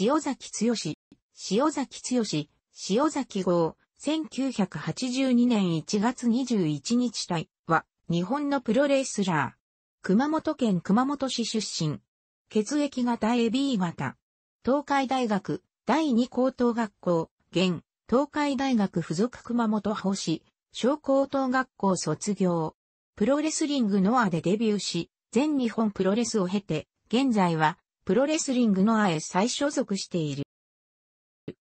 塩崎剛、塩崎剛、塩崎号、1982年1月21日体は、日本のプロレスラー。熊本県熊本市出身。血液型 AB 型。東海大学、第二高等学校、現、東海大学附属熊本星、小高等学校卒業。プロレスリングノアでデビューし、全日本プロレスを経て、現在はプロレスリングノアへ再所属している。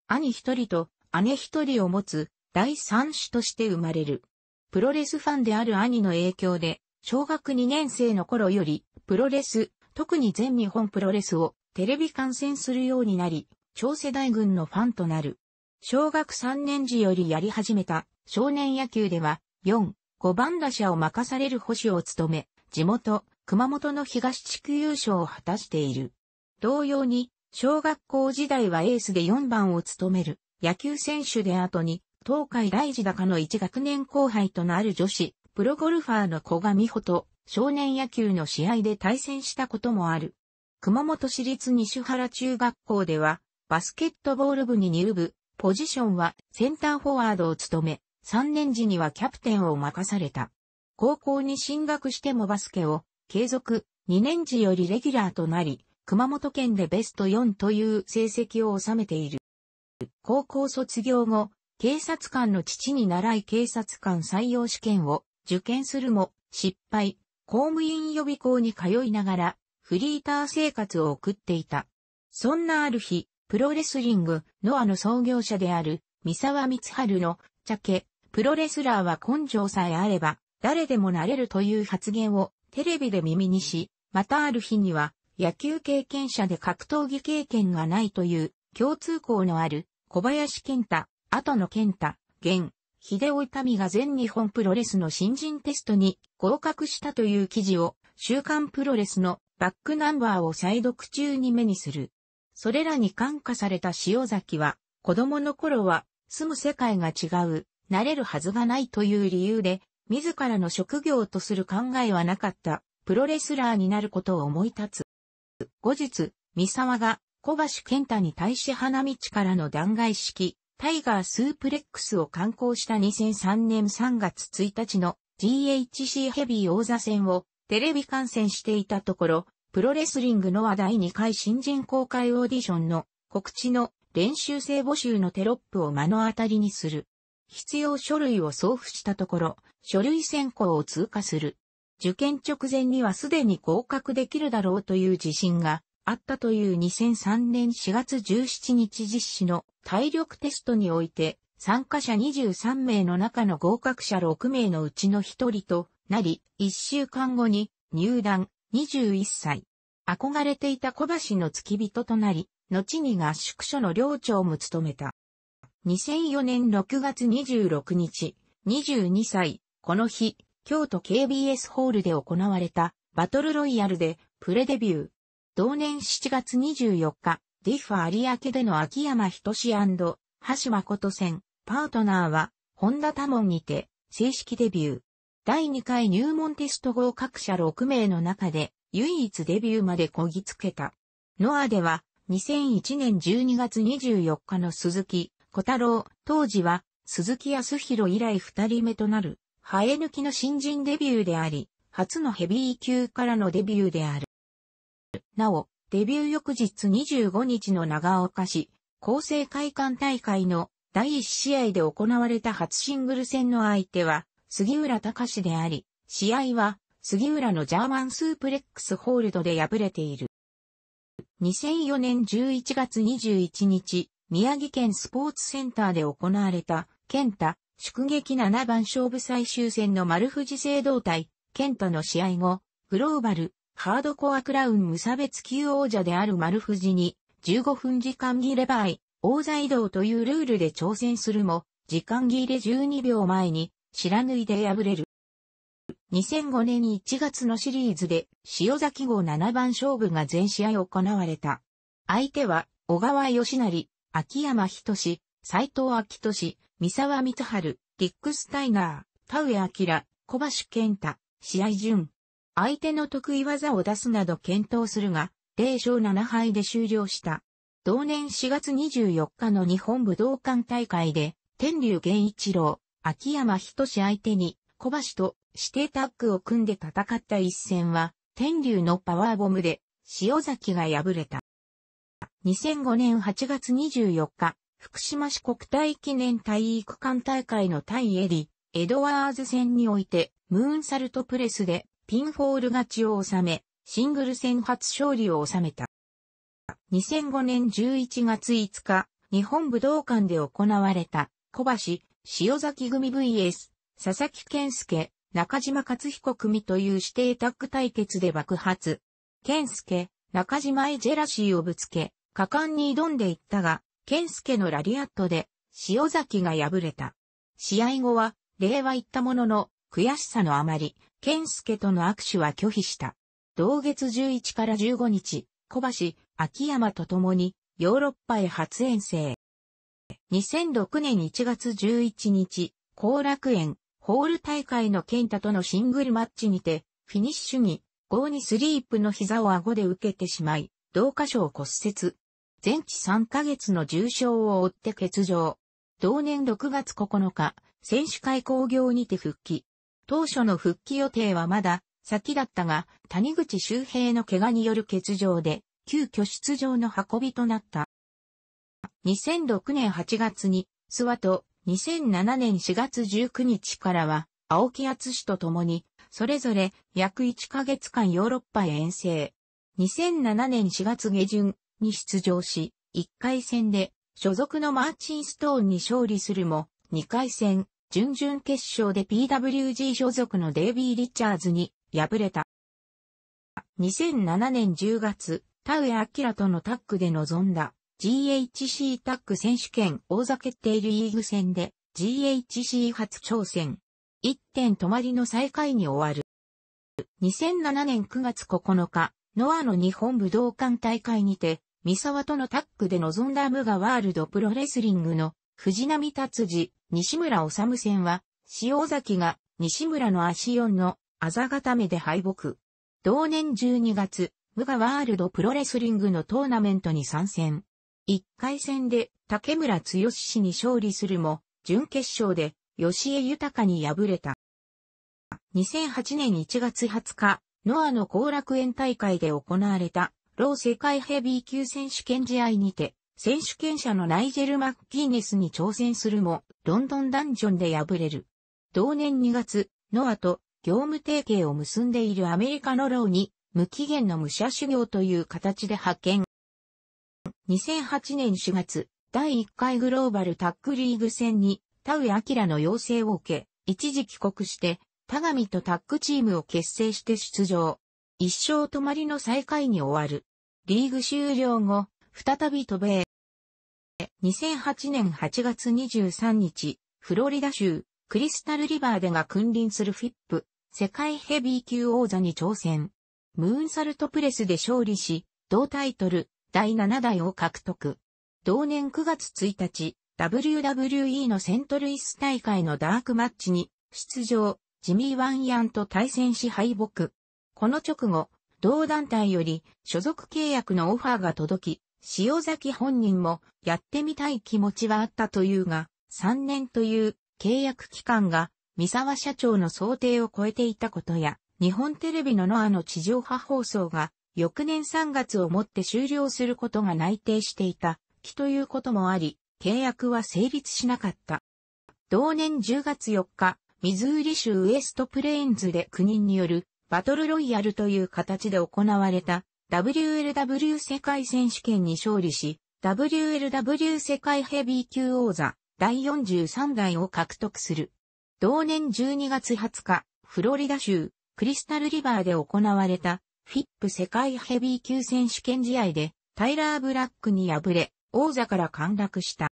兄一人と姉一人を持つ第三子として生まれる。プロレスファンである兄の影響で、小学2年生の頃より、プロレス、特に全日本プロレスをテレビ観戦するようになり、超世代軍のファンとなる。小学3年時よりやり始めた少年野球では、4、5番打者を任される保守を務め、地元、熊本の東地区優勝を果たしている。同様に、小学校時代はエースで4番を務める野球選手で後に、東海大寺高の1学年後輩となる女子、プロゴルファーの小賀美穂と少年野球の試合で対戦したこともある。熊本市立西原中学校では、バスケットボール部に入部、ポジションはセンターフォワードを務め、3年時にはキャプテンを任された。高校に進学してもバスケを継続、2年時よりレギュラーとなり、熊本県でベスト4という成績を収めている。高校卒業後、警察官の父に習い警察官採用試験を受験するも失敗、公務員予備校に通いながらフリーター生活を送っていた。そんなある日、プロレスリング、ノアの創業者である三沢光春の茶家、プロレスラーは根性さえあれば誰でもなれるという発言をテレビで耳にし、またある日には野球経験者で格闘技経験がないという共通項のある小林健太、後野健太、現、秀夫民が全日本プロレスの新人テストに合格したという記事を週刊プロレスのバックナンバーを再読中に目にする。それらに感化された塩崎は子供の頃は住む世界が違う、慣れるはずがないという理由で自らの職業とする考えはなかったプロレスラーになることを思い立つ。後日、三沢が小橋健太に対し花道からの弾劾式、タイガースープレックスを刊行した2003年3月1日の GHC ヘビー王座戦をテレビ観戦していたところ、プロレスリングの話題2回新人公開オーディションの告知の練習生募集のテロップを目の当たりにする。必要書類を送付したところ、書類選考を通過する。受験直前にはすでに合格できるだろうという自信があったという2003年4月17日実施の体力テストにおいて参加者23名の中の合格者6名のうちの1人となり、1週間後に入団21歳。憧れていた小橋の付き人となり、後に合宿所の寮長も務めた。2004年6月26日、22歳、この日、京都 KBS ホールで行われたバトルロイヤルでプレデビュー。同年7月24日、ディファ有明での秋山準橋誠戦、パートナーは、本田多門にて、正式デビュー。第2回入門テスト合格者6名の中で、唯一デビューまでこぎつけた。ノアでは、2001年12月24日の鈴木鼓太郎、当時は、鈴木康弘以来2人目となる生え抜きの新人デビューであり、初のヘビー級からのデビューである。なお、デビュー翌日25日の長岡市、厚生会館大会の第1試合で行われた初シングル戦の相手は、杉浦隆であり、試合は、杉浦のジャーマンスープレックスホールドで敗れている。2004年11月21日、宮城県スポーツセンターで行われた、健太、宿撃7番勝負最終戦の丸藤聖堂対、ケントの試合後、グローバル、ハードコアクラウン無差別級王者である丸藤に、15分時間切れ場合、王座移動というルールで挑戦するも、時間切れ12秒前に、白縫いで敗れる。2005年1月のシリーズで、塩崎号7番勝負が全試合行われた。相手は、小川義成、秋山仁斎藤明俊、三沢光春、リック・スタイナー、田上明、小橋健太、試合順。相手の得意技を出すなど検討するが、0勝7敗で終了した。同年4月24日の日本武道館大会で、天竜源一郎、秋山仁相手に、小橋と指定タッグを組んで戦った一戦は、天竜のパワーボムで、塩崎が敗れた。2005年8月24日、福島市国体記念体育館大会の対エリ、エドワーズ戦において、ムーンサルトプレスでピンフォール勝ちを収め、シングル戦初勝利を収めた。2005年11月5日、日本武道館で行われた、小橋、塩崎組 VS、佐々木健介、中島克彦組という指定タッグ対決で爆発。健介、中島へジェラシーをぶつけ、果敢に挑んでいったが、健介のラリアットで、塩崎が敗れた。試合後は、礼は言ったものの、悔しさのあまり、健介との握手は拒否した。同月11から15日、小橋、秋山と共に、ヨーロッパへ初遠征。2006年1月11日、後楽園、ホール大会の健太とのシングルマッチにて、フィニッシュに、ゴーにスリープの膝を顎で受けてしまい、同箇所を骨折。全治3ヶ月の重傷を負って欠場。同年6月9日、選手会工業にて復帰。当初の復帰予定はまだ先だったが、谷口周平の怪我による欠場で、急遽出場の運びとなった。2006年8月に、諏訪と2007年4月19日からは、青木厚と共に、それぞれ約1ヶ月間ヨーロッパへ遠征。2007年4月下旬、に出場し、1回戦で所属のマーチンストーンに勝利するも、2回戦、準々決勝で PWG 所属のデイビー・リチャーズに敗れた。2007年10月、田上明とのタッグで臨んだ GHC タッグ選手権王座決定リーグ戦で GHC 初挑戦。1点止まりの最下位に終わる。2007年9月9日、ノアの日本武道館大会にて、三沢とのタッグで臨んだムガワールドプロレスリングの藤波達治、西村治戦は、塩崎が西村の足4のあざ固めで敗北。同年12月、ムガワールドプロレスリングのトーナメントに参戦。1回戦で竹村剛氏に勝利するも、準決勝で吉江豊に敗れた。2008年1月20日、ノアの後楽園大会で行われたロー世界ヘビー級選手権試合にて、選手権者のナイジェル・マッキーネスに挑戦するも、ロンドンダンジョンで敗れる。同年2月、ノアと業務提携を結んでいるアメリカのローに、無期限の武者修行という形で派遣。2008年4月、第1回グローバルタックリーグ戦に、田上明の要請を受け、一時帰国して、田上とタッグチームを結成して出場。一生止まりの最下位に終わる。リーグ終了後、再び渡米。2008年8月23日、フロリダ州、クリスタルリバーでが君臨するフィップ、世界ヘビー級王座に挑戦。ムーンサルトプレスで勝利し、同タイトル、第7代を獲得。同年9月1日、WWE のセントルイス大会のダークマッチに出場、ジミー・ワンヤンと対戦し敗北。この直後、同団体より所属契約のオファーが届き、塩崎本人もやってみたい気持ちはあったというが、3年という契約期間が三沢社長の想定を超えていたことや、日本テレビのノアの地上波放送が翌年3月をもって終了することが内定していた、気ということもあり、契約は成立しなかった。同年10月4日、ミズーリ州ウエストプレインズで9人によるバトルロイヤルという形で行われた WLW 世界選手権に勝利し、WLW 世界ヘビー級王座第43代を獲得する。同年12月20日、フロリダ州クリスタルリバーで行われたフィップ世界ヘビー級選手権試合でタイラー・ブラックに敗れ王座から陥落した。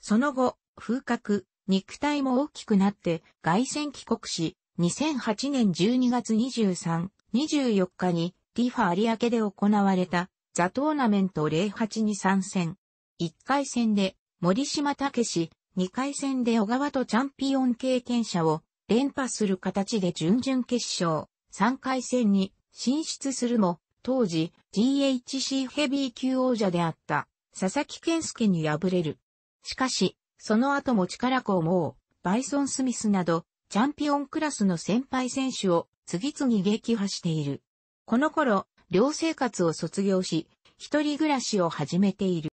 その後、風格、肉体も大きくなって外戦帰国し、2008年12月23、24日にティファ有明で行われたザトーナメント08に参戦。1回戦で森島武史、2回戦で小川とチャンピオン経験者を連覇する形で準々決勝、3回戦に進出するも当時 GHC ヘビー級王者であった佐々木健介に敗れる。しかし、その後も力子もうバイソン・スミスなど、チャンピオンクラスの先輩選手を次々撃破している。この頃、寮生活を卒業し、一人暮らしを始めている。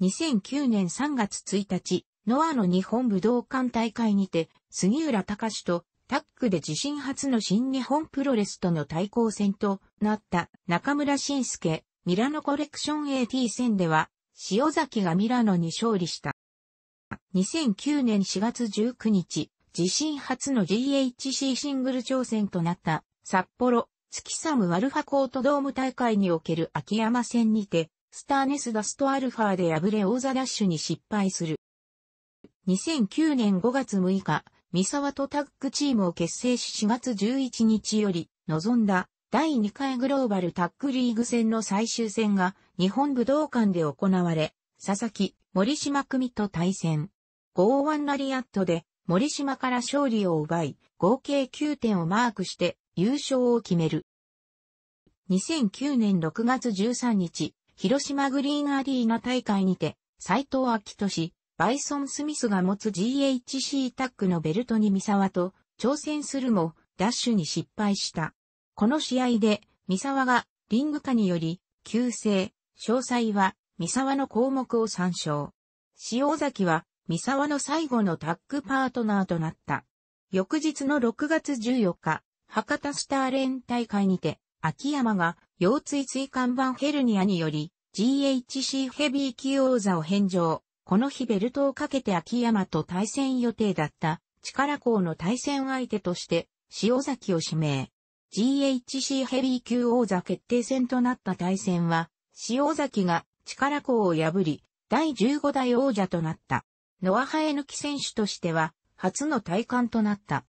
2009年3月1日、ノアの日本武道館大会にて、杉浦隆とタッグで自身初の新日本プロレスとの対抗戦となった中村晋介、ミラノコレクション AT 戦では、塩崎がミラノに勝利した。2009年4月19日、自身初の GHC シングル挑戦となった札幌月サムアルファコートドーム大会における秋山戦にて、スターネスダストアルファで敗れ王座ダッシュに失敗する。2009年5月6日、三沢とタッグチームを結成し4月11日より臨んだ第2回グローバルタッグリーグ戦の最終戦が日本武道館で行われ、佐々木、森島組と対戦。5-1ラリアットで森島から勝利を奪い、合計9点をマークして優勝を決める。2009年6月13日、広島グリーンアリーナ大会にて、斎藤明俊、バイソン・スミスが持つ GHC タックのベルトに三沢と挑戦するも、ダッシュに失敗した。この試合で、三沢がリング化により、急性、詳細は三沢の項目を参照。塩崎は三沢の最後のタッグパートナーとなった。翌日の6月14日、博多スターレン大会にて、秋山が腰椎椎間板ヘルニアにより GHC ヘビー級王座を返上。この日ベルトをかけて秋山と対戦予定だった力校の対戦相手として潮崎を指名。GHC ヘビー級王座決定戦となった対戦は潮崎が力皇を破り第15代王者となった。ノア生え抜き選手としては初の戴冠となった。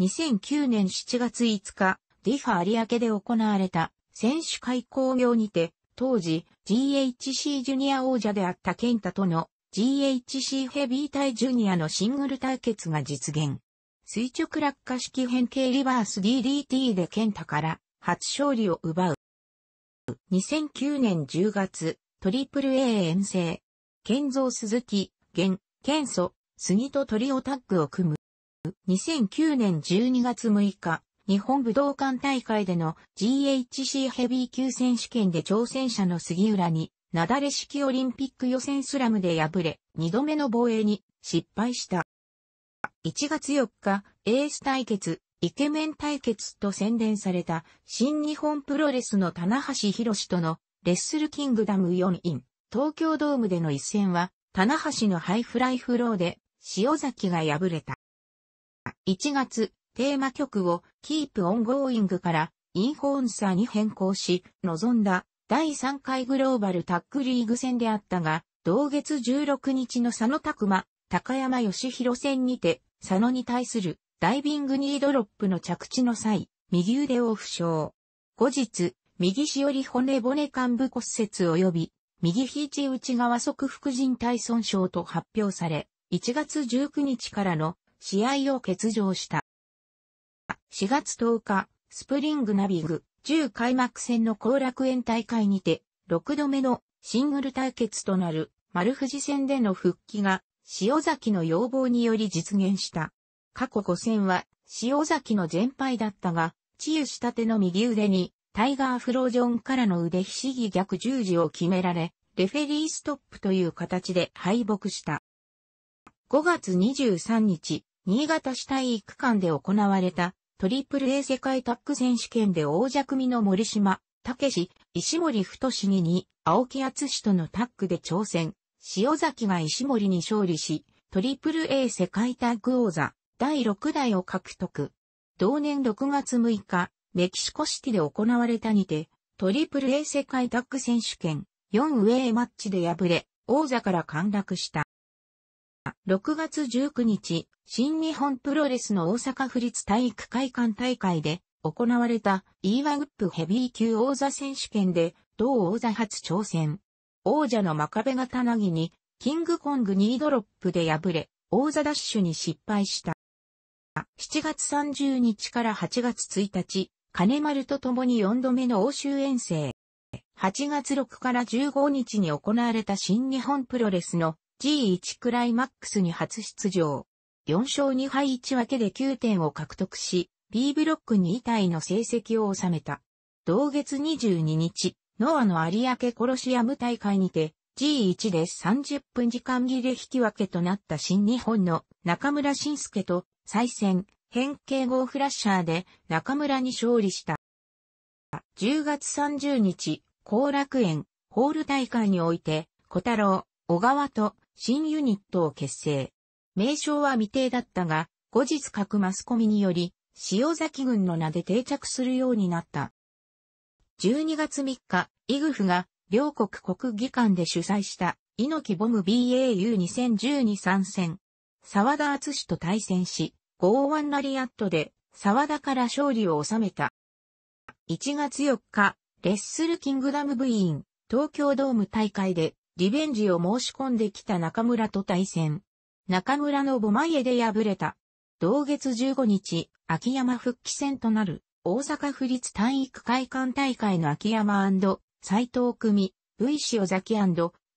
2009年7月5日、ディファ有明で行われた選手会興行にて当時 GHC ジュニア王者であった KENTA との GHC ヘビー対ジュニアのシングル対決が実現。垂直落下式変形リバース DDT でケンタから初勝利を奪う。2009年10月、トリプル A 遠征。健三鈴木、現、健祖、杉とトリオタッグを組む。2009年12月6日、日本武道館大会での GHC ヘビー級選手権で挑戦者の杉浦に、なだれ式オリンピック予選スラムで敗れ、二度目の防衛に失敗した。1月4日、エース対決、イケメン対決と宣伝された新日本プロレスの棚橋弘至とのレッスルキングダム4 in、東京ドームでの一戦は、棚橋のハイフライフローで潮崎が敗れた。1月、テーマ曲を Keep On Going から ENFONCER に変更し、臨んだ第3回グローバルタッグリーグ戦であったが、同月16日の佐野巧真、高山善廣戦にて、佐野に対するダイビングニードロップの着地の際、右腕を負傷。後日、右しおり骨骨幹部骨折及び、右肘内側側副人体損傷と発表され、1月19日からの試合を欠場した。4月10日、スプリングナビグ、10開幕戦の後楽園大会にて、6度目のシングル対決となる丸藤戦での復帰が、塩崎の要望により実現した。過去5戦は、塩崎の全敗だったが、治癒したての右腕に、タイガーフロージョンからの腕ひしぎ逆十字を決められ、レフェリーストップという形で敗北した。5月23日、新潟市体育館で行われたトリプル A 世界タッグ選手権で王者組の森島、武史、石森太志に青木厚志とのタッグで挑戦。塩崎が石森に勝利し、トリプル A 世界タッグ王座第6代を獲得。同年6月6日、メキシコシティで行われたにて、トリプル A 世界タッグ選手権4ウェイマッチで敗れ、王座から陥落した。6月19日、新日本プロレスの大阪府立体育会館大会で行われた E1 ウップヘビー級王座選手権で同王座初挑戦。王者の真壁がたなぎにキングコングニードロップで敗れ、王座ダッシュに失敗した。7月30日から8月1日、金丸と共に4度目の欧州遠征。8月6から15日に行われた新日本プロレスの G1 クライマックスに初出場。4勝2敗1分けで9点を獲得し、B ブロック2位タイの成績を収めた。同月22日、ノアの有明コロシアム大会にて、G1 で30分時間切れ引き分けとなった新日本の中村晋介と再戦、変形号フラッシャーで中村に勝利した。10月30日、後楽園、ホール大会において、小太郎、小川と新ユニットを結成。名称は未定だったが、後日各マスコミにより、塩崎軍の名で定着するようになった。12月3日、イグフが両国国技館で主催した猪木ボム BAU2012 参戦。沢田敦と対戦し、ゴーワンラリアットで沢田から勝利を収めた。1月4日、レッスルキングダム部員、東京ドーム大会でリベンジを申し込んできた中村と対戦。中村のボマイエで敗れた。同月15日、秋山復帰戦となる大阪府立体育会館大会の秋山斎藤組、V 塩崎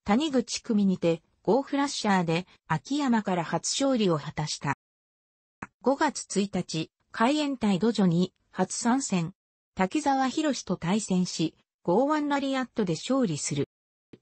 谷口組にて、ゴーフラッシャーで秋山から初勝利を果たした。5月1日、海援隊土女に初参戦。滝沢博士と対戦し、ゴーワンラリアットで勝利する。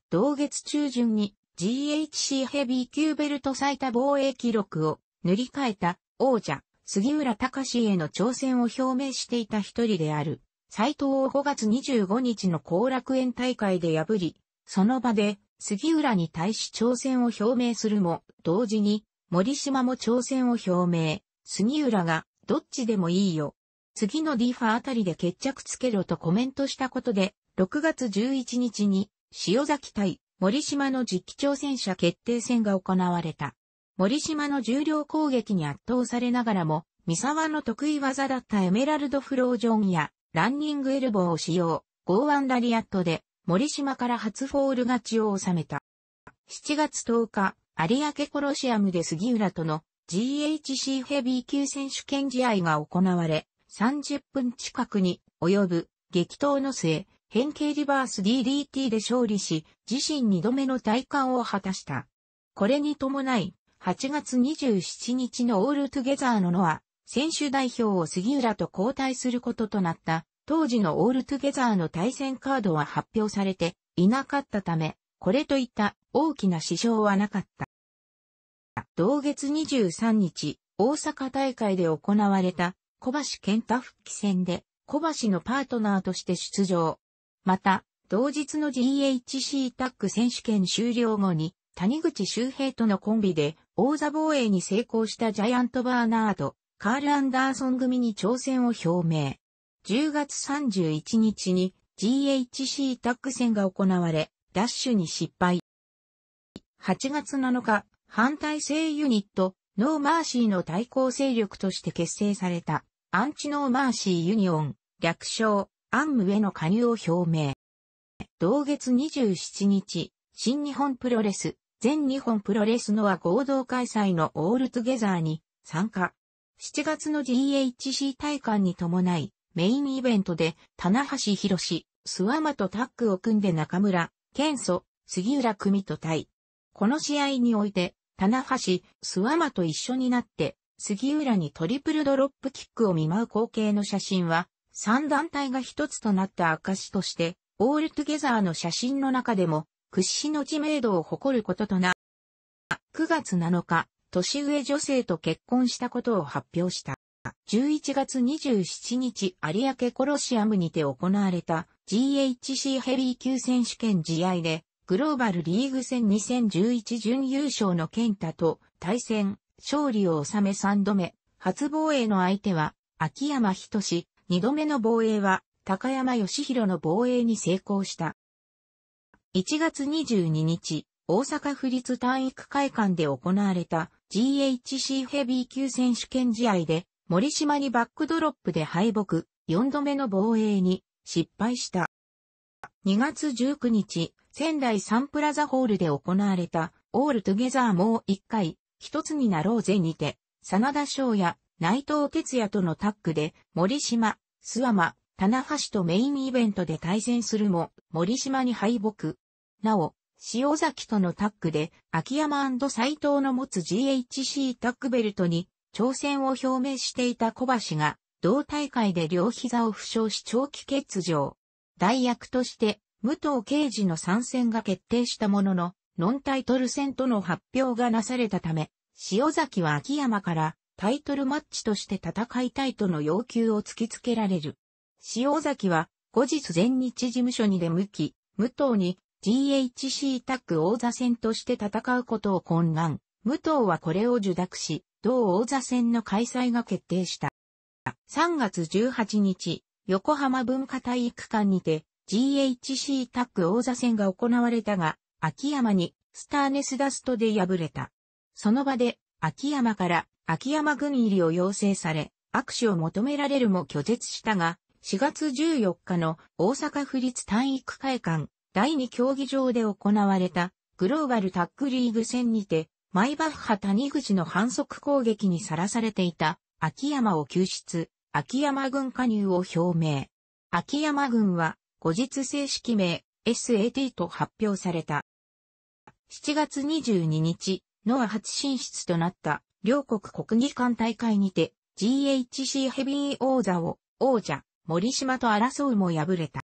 同月中旬に GHC ヘビー級ベルト最多防衛記録を塗り替えた王者、杉浦隆への挑戦を表明していた一人である。斎藤を5月25日の後楽園大会で破り、その場で杉浦に対し挑戦を表明するも、同時に森島も挑戦を表明。杉浦がどっちでもいいよ。次のディファあたりで決着つけろとコメントしたことで、6月11日に潮崎対森島の次期挑戦者決定戦が行われた。森島の重量攻撃に圧倒されながらも、三沢の得意技だったエメラルドフロージョンやランニングエルボーを使用、ゴーワンラリアットで森島から初フォール勝ちを収めた。7月10日、有明コロシアムで杉浦との GHC ヘビー級選手権試合が行われ、30分近くに及ぶ激闘の末、変形リバース DDT で勝利し、自身2度目の戴冠を果たした。これに伴い、8月27日のオールトゥゲザーのノア、選手代表を杉浦と交代することとなった、当時のオールトゥゲザーの対戦カードは発表されていなかったため、これといった大きな支障はなかった。同月23日、大阪大会で行われた小橋健太復帰戦で小橋のパートナーとして出場。また、同日の GHC タッグ選手権終了後に、谷口周平とのコンビで王座防衛に成功したジャイアントバーナード、カール・アンダーソン組に挑戦を表明。10月31日に GHC タッグ戦が行われ、ダッシュに失敗。8月7日、反体制ユニット、ノーマーシーの対抗勢力として結成された、アンチノーマーシーユニオン、略称、アンムへの加入を表明。同月27日、新日本プロレス、全日本プロレスのは合同開催のオールトゥゲザーに参加。7月の GHC 大会に伴い、メインイベントで、棚橋博士、諏訪間とタッグを組んで中村、健祖、杉浦組と対。この試合において、棚橋、諏訪間と一緒になって、杉浦にトリプルドロップキックを見舞う光景の写真は、3団体が一つとなった証として、オールトゥゲザーの写真の中でも、屈指の知名度を誇ることとな。9月7日、年上女性と結婚したことを発表した。11月27日、有明コロシアムにて行われた GHC ヘビー級選手権試合で、グローバルリーグ戦2011準優勝のケンタと対戦、勝利を収め3度目、初防衛の相手は、秋山仁志、二度目の防衛は、高山義弘の防衛に成功した。1月22日、大阪府立体育会館で行われた GHC ヘビー級選手権試合で、森島にバックドロップで敗北、4度目の防衛に失敗した。2月19日、仙台サンプラザホールで行われた、オールトゥゲザーもう一回、一つになろうぜにて、真田翔也、内藤哲也とのタッグで、森島、諏訪間、棚橋とメインイベントで対戦するも、森島に敗北。なお、塩崎とのタッグで、秋山斎藤の持つ GHC タッグベルトに挑戦を表明していた小橋が、同大会で両膝を負傷し長期欠場。代役として、武藤刑事の参戦が決定したものの、ノンタイトル戦との発表がなされたため、塩崎は秋山からタイトルマッチとして戦いたいとの要求を突きつけられる。塩崎は後日全日事務所に出向き、武藤に GHC タッグ王座戦として戦うことを懇願。武藤はこれを受諾し、同王座戦の開催が決定した。3月18日、横浜文化体育館にて GHC タッグ王座戦が行われたが、秋山にスターネスダストで敗れた。その場で秋山から秋山軍入りを要請され、握手を求められるも拒絶したが、4月14日の大阪府立体育会館第2競技場で行われたグローバルタッグリーグ戦にて、マイバッハ谷口の反則攻撃にさらされていた秋山を救出、秋山軍加入を表明。秋山軍は後日正式名 SAT と発表された。7月22日、ノア初進出となった両国国技館大会にて GHC ヘビー王座を王者森島と争うも敗れた。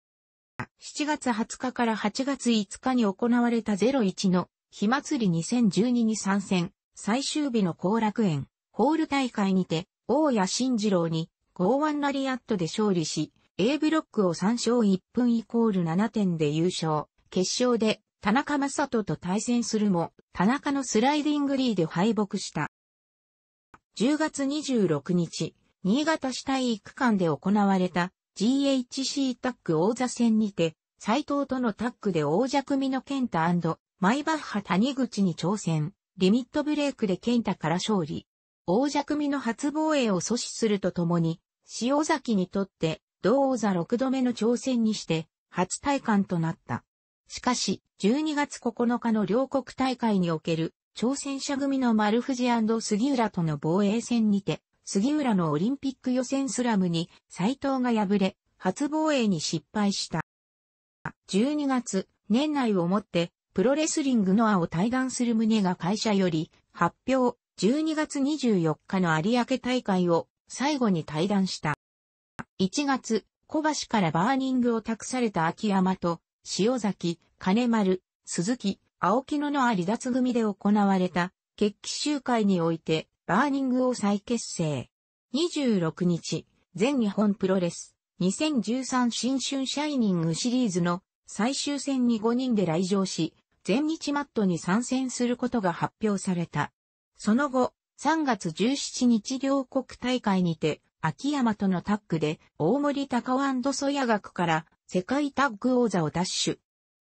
7月20日から8月5日に行われた ZERO1の火祭り2012に参戦、最終日の後楽園、ホール大会にて、大谷晋二郎に、豪腕ラリアットで勝利し、A ブロックを3勝1分イコール7点で優勝。決勝で田中将斗と対戦するも、田中のスライディング D で敗北した。10月26日、新潟市体育館で行われた GHC タッグ王座戦にて、斎藤とのタッグで王者組のケンタマイバッハ谷口に挑戦、リミットブレイクでケンタから勝利。王者組の初防衛を阻止するとともに、塩崎にとって同王座6度目の挑戦にして初体感となった。しかし、12月9日の両国大会における挑戦者組の丸藤杉浦との防衛戦にて、杉浦のオリンピック予選スラムに潮崎が敗れ、初防衛に失敗した。12月、年内をもってプロレスリングノアを退団する旨が会社より発表、12月24日の有明大会を最後に退団した。1月、小橋からバーニングを託された秋山と、潮崎、金丸、鈴木、青木野の離脱組で行われた決起集会においてバーニングを再結成。26日、全日本プロレス2013新春シャイニングシリーズの最終戦に5人で来場し、全日マットに参戦することが発表された。その後、3月17日両国大会にて、秋山とのタッグで大森高尾ソヤ学から世界タッグ王座を奪取。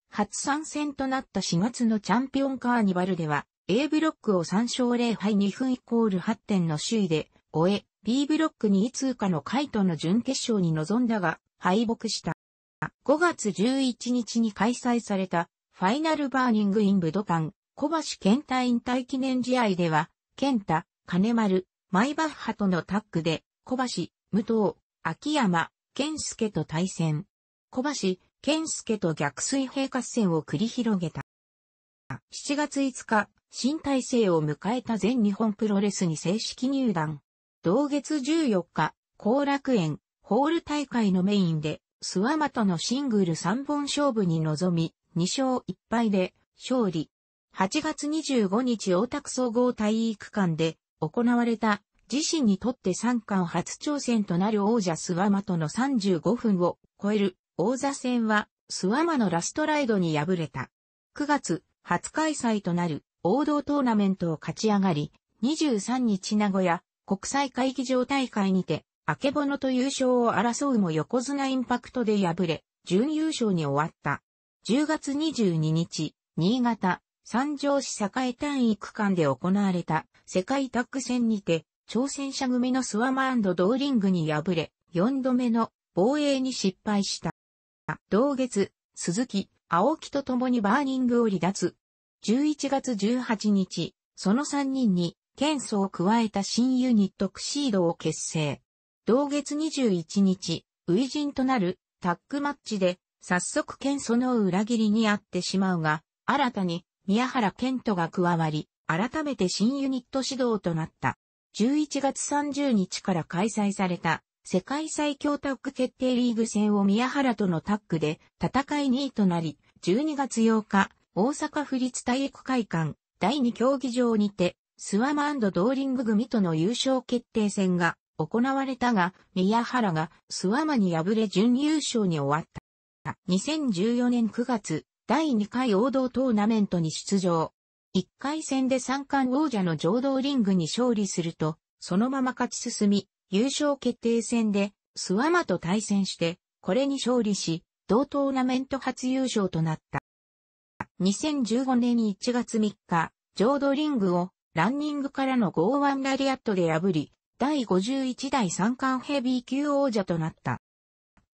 初参戦となった4月のチャンピオンカーニバルでは A ブロックを3勝0敗2分イコール8点の首位で終え B ブロック2位通過のカイトの準決勝に臨んだが敗北した。5月11日に開催されたファイナルバーニングイン武道館小橋健太引退記念試合では健太、金丸、マイバッハとのタッグで小橋、武藤、秋山、健介と対戦。小橋、健介と逆水平合戦を繰り広げた。7月5日、新体制を迎えた全日本プロレスに正式入団。同月14日、後楽園、ホール大会のメインで、スワマとのシングル3本勝負に臨み、2勝1敗で勝利。8月25日大田区総合体育館で行われた自身にとって三冠初挑戦となる王者スワマとの35分を超える王座戦はスワマのラストライドに敗れた。9月初開催となる王道トーナメントを勝ち上がり、23日名古屋国際会議場大会にて、あけぼのと優勝を争うも横綱インパクトで敗れ、準優勝に終わった。10月22日、新潟、三条市栄体育館で行われた世界タッグ戦にて、挑戦者組の諏訪魔ドーリングに敗れ、4度目の防衛に失敗した。同月、鈴木、青木と共にバーニングを離脱。11月18日、その3人に、 KENSO を加えた新ユニットエクシードを結成。同月21日、初陣となるタッグマッチで、早速 KENSOの裏切りにあってしまうが、新たに宮原健斗が加わり、改めて新ユニット始動となった。11月30日から開催された世界最強タッグ決定リーグ戦を宮原とのタッグで戦い2位となり、12月8日、大阪府立体育会館第2競技場にて、スワマドーリング組との優勝決定戦が行われたが、宮原がスワマに敗れ準優勝に終わった。2014年9月、第2回王道トーナメントに出場。1回戦で三冠王者の浄土リングに勝利すると、そのまま勝ち進み、優勝決定戦で、スワマと対戦して、これに勝利し、同トーナメント初優勝となった。2015年1月3日、浄土リングをランニングからのゴーワンラリアットで破り、第51代三冠ヘビー級王者となった。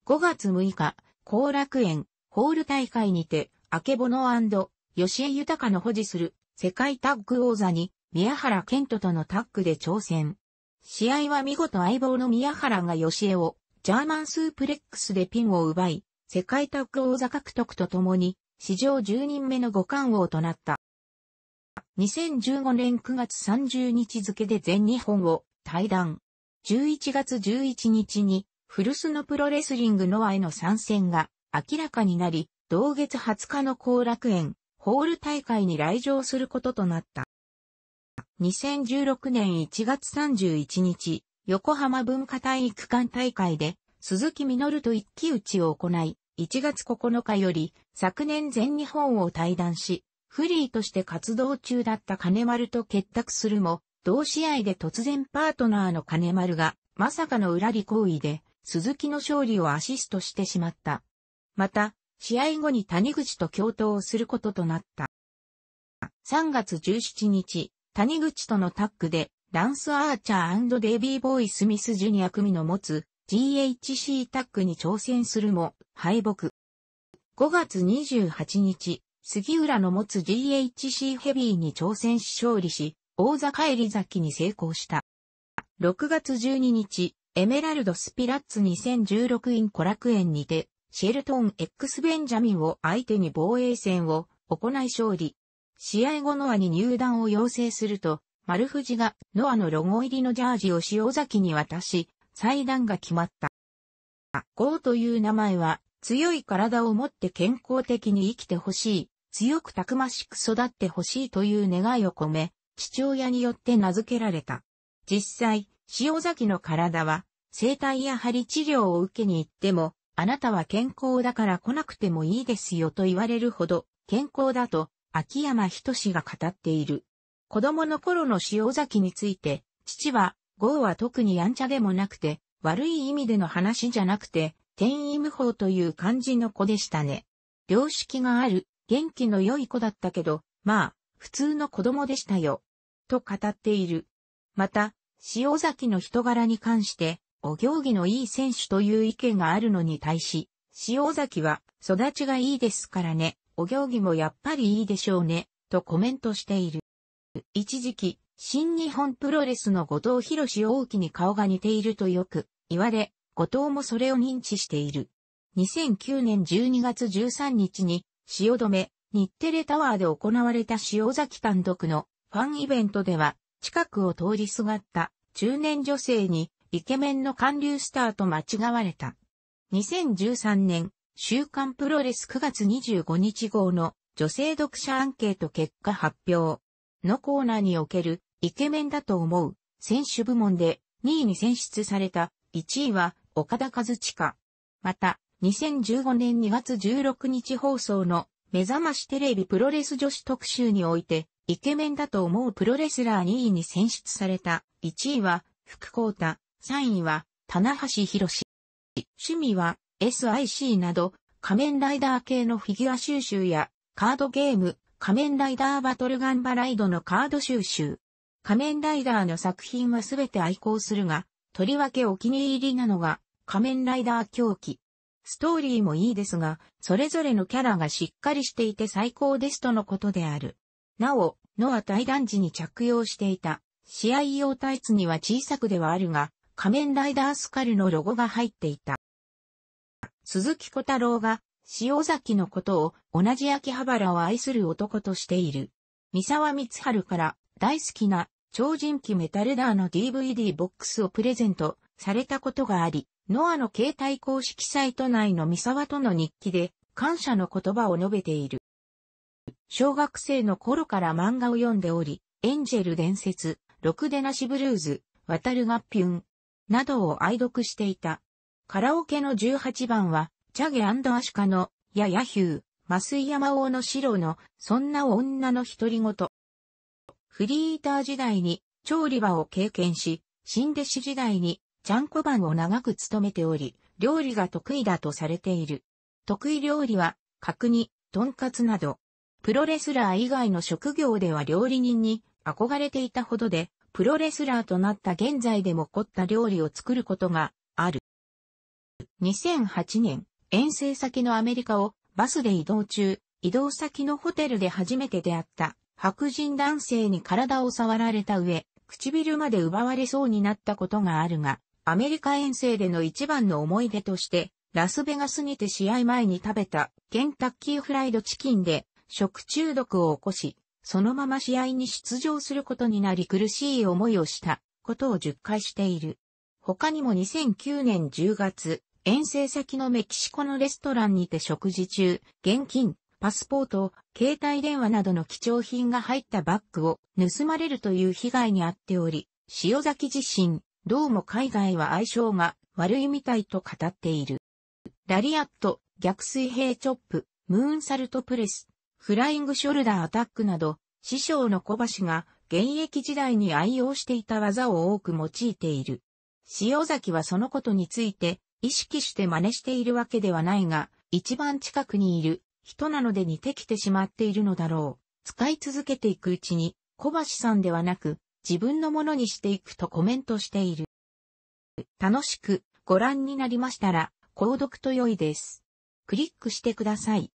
5月6日、後楽園、ホール大会にて、アケボノ吉江豊の保持する世界タッグ王座に宮原健人とのタッグで挑戦。試合は見事相棒の宮原が吉江をジャーマンスープレックスでピンを奪い、世界タッグ王座獲得とともに、史上10人目の五冠王となった。2015年9月30日付で全日本を退団。11月11日に古巣のプロレスリングノアへの参戦が明らかになり、同月20日の後楽園ホール大会に来場することとなった。2016年1月31日、横浜文化体育館大会で、鈴木実と一騎打ちを行い、1月9日より、昨年全日本を退団し、フリーとして活動中だった金丸と結託するも、同試合で突然パートナーの金丸が、まさかの裏利行為で、鈴木の勝利をアシストしてしまった。また、試合後に谷口と共闘することとなった。3月17日、谷口とのタッグで、ランス・アーチャーデイビー・ボーイ・スミス・ジュニア組の持つ GHC タッグに挑戦するも敗北。5月28日、杉浦の持つ GHC ヘビーに挑戦し勝利し、大坂入り咲きに成功した。6月12日、エメラルド・スピラッツ2016インコ楽園にて、シェルトン X ベンジャミンを相手に防衛戦を行い勝利。試合後ノアに入団を要請すると、丸藤がノアのロゴ入りのジャージを塩崎に渡し、祭壇が決まった。ゴーという名前は、強い体を持って健康的に生きてほしい、強くたくましく育ってほしいという願いを込め、父親によって名付けられた。実際、塩崎の体は、生体や針治療を受けに行っても、あなたは健康だから来なくてもいいですよと言われるほど、健康だと秋山仁が語っている。子供の頃の塩崎について、父は、豪は特にやんちゃでもなくて、悪い意味での話じゃなくて、天意無法という感じの子でしたね。良識がある、元気の良い子だったけど、まあ、普通の子供でしたよ。と語っている。また、塩崎の人柄に関して、お行儀のいい選手という意見があるのに対し、塩崎は育ちがいいですからね。お行儀もやっぱりいいでしょうね、とコメントしている。一時期、新日本プロレスの後藤博士大きに顔が似ているとよく言われ、後藤もそれを認知している。2009年12月13日に、汐留、日テレタワーで行われた塩崎単独のファンイベントでは、近くを通りすがった中年女性にイケメンの韓流スターと間違われた。2013年、週刊プロレス9月25日号の女性読者アンケート結果発表のコーナーにおけるイケメンだと思う選手部門で2位に選出された1位は岡田和親。また、2015年2月16日放送の目覚ましテレビプロレス女子特集においてイケメンだと思うプロレスラー2位に選出された1位は福光太、3位は棚橋博士。趣味は SIC など仮面ライダー系のフィギュア収集やカードゲーム、仮面ライダーバトルガンバライドのカード収集。仮面ライダーの作品はすべて愛好するが、とりわけお気に入りなのが仮面ライダー狂気。ストーリーもいいですが、それぞれのキャラがしっかりしていて最高ですとのことである。なお、ノア対談時に着用していた、試合用タイツには小さくではあるが、仮面ライダースカルのロゴが入っていた。鈴木小太郎が塩崎のことを同じ秋葉原を愛する男としている。三沢光春から大好きな超人気メタルダーの DVD ボックスをプレゼントされたことがあり、ノアの携帯公式サイト内の三沢との日記で感謝の言葉を述べている。小学生の頃から漫画を読んでおり、エンジェル伝説、ロクデナシブルーズ、渡るがピュン、などを愛読していた。カラオケの18番は、チャゲアシカの、ややヒュー、増井山王の白の、そんな女の独り言。フリーーター時代に、調理場を経験し、新弟子時代に、ちゃんこ番を長く務めており、料理が得意だとされている。得意料理は、角煮、とんかつなど。プロレスラー以外の職業では料理人に憧れていたほどで、プロレスラーとなった現在でも凝った料理を作ることがある。2008年、遠征先のアメリカをバスで移動中、移動先のホテルで初めて出会った白人男性に体を触られた上、唇まで奪われそうになったことがあるが、アメリカ遠征での一番の思い出として、ラスベガスにて試合前に食べたケンタッキーフライドチキンで食中毒を起こし、そのまま試合に出場することになり苦しい思いをしたことを10回している。他にも2009年10月、遠征先のメキシコのレストランにて食事中、現金、パスポート、携帯電話などの貴重品が入ったバッグを盗まれるという被害に遭っており、塩崎自身、どうも海外は相性が悪いみたいと語っている。ラリアット、逆水平チョップ、ムーンサルトプレス、フライングショルダーアタックなど、師匠の小橋が現役時代に愛用していた技を多く用いている。塩崎はそのことについて意識して真似しているわけではないが、一番近くにいる人なので似てきてしまっているのだろう。使い続けていくうちに小橋さんではなく自分のものにしていくとコメントしている。楽しくご覧になりましたら購読と良いです。クリックしてください。